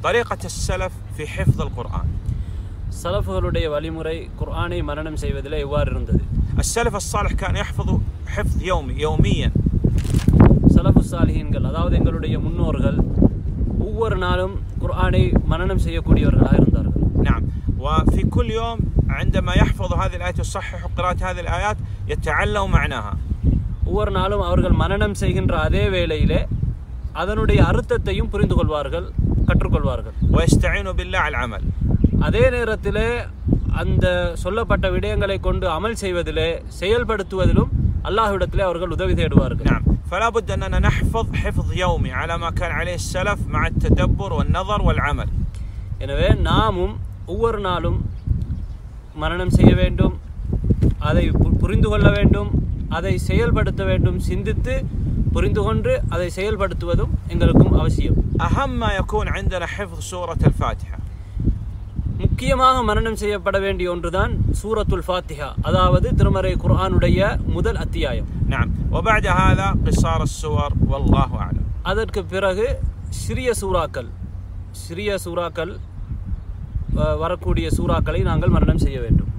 طريقة السلف في حفظ القرآن சலஃபுகளுடைய வழிமுறை குர்ஆனை மரணம் செய்வதில் எவ்வாறு இருந்தது السلف الصالح كان يحفظ حفظ يومي يوميا சலஃபு சாலிஹீன்கள் அதாவது எங்களுடைய முன்னோர்கள் ஒவ்வொரு நாளும் குர்ஆனை மரணம் செய்யக்கூடியவர்களாக இருந்தார்கள் نعم وفي كل يوم عندما يحفظ هذه الآيات ويصحح قراءة هذه الآيات يتعلم معناها ஒவ்வொரு நாளும் அவர்கள் மரணம் செய்கின்ற அதே வேளையிலே அதனுடைய அர்த்தத்தையும் புரிந்து கொள்வார்கள் கற்றுக்கொள்வார்கள் ويستعين بالله على العمل அதே நேரத்திலே அந்த சொல்லப்பட்ட விடயங்களை கொண்டு அமல் செய்வதிலே செயல்படுத்துவதிலும் அல்லாஹ்விடத்திலே அவர்கள் உதவி தேடுவார்கள் نعم فلا بد أننا نحفظ حفظ يومي على ما كان عليه السلف مع التدبر والنظر والعمل எனவே நாமும் ஒவ்வொரு நாளும் மரணம் செய்ய வேண்டும் அதை பு- புரிந்து கொள்ள வேண்டும் அதை செயல்படுத்த வேண்டும் சிந்தித்து புரிந்து கொண்டு அதை செயல்படுத்துவதும் எங்களுக்கும் அவசியம் أهم ما يكون عندنا حفظ سورة الفاتحة முக்கியமாக மரணம் செய்யப்பட வேண்டிய ஒன்றுதான் சூரத்துல் ஃபாத்திஹா அதாவது திருமறை குர்ஆனுடைய முதல் அத்தியாயம் نعم وبعد هذا قصار السور والله أعلم அதற்கு பிறகு சிறிய சூறாக்கள் சிறிய சூறாக்கள் அஹ், வரக்கூடிய சூறாக்களை நாங்கள் மரணம் செய்ய வேண்டும்